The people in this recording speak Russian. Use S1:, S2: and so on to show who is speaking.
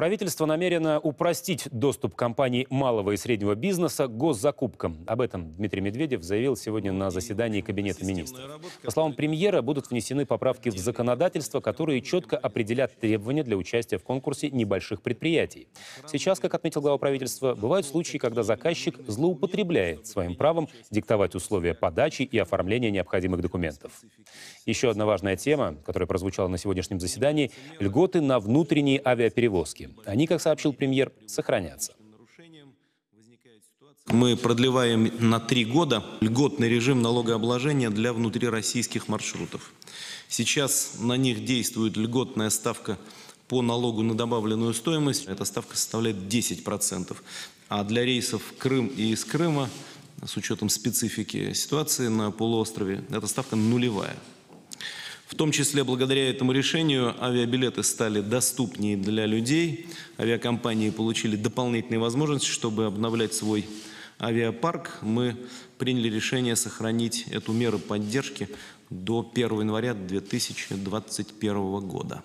S1: Правительство намерено упростить доступ компаний малого и среднего бизнеса к госзакупкам. Об этом Дмитрий Медведев заявил сегодня на заседании Кабинета министров. По словам премьера, будут внесены поправки в законодательство, которые четко определят требования для участия в конкурсе небольших предприятий. Сейчас, как отметил глава правительства, бывают случаи, когда заказчик злоупотребляет своим правом диктовать условия подачи и оформления необходимых документов. Еще одна важная тема, которая прозвучала на сегодняшнем заседании – льготы на внутренние авиаперевозки. Они, как сообщил премьер, сохранятся.
S2: Мы продлеваем на три года льготный режим налогообложения для внутрироссийских маршрутов. Сейчас на них действует льготная ставка по налогу на добавленную стоимость. Эта ставка составляет 10%. А для рейсов Крым и из Крыма, с учетом специфики ситуации на полуострове, эта ставка нулевая. В том числе благодаря этому решению авиабилеты стали доступнее для людей. Авиакомпании получили дополнительные возможности, чтобы обновлять свой авиапарк. Мы приняли решение сохранить эту меру поддержки до 1 января 2021 года.